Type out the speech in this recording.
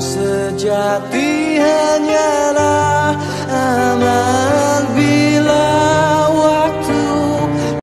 sejati.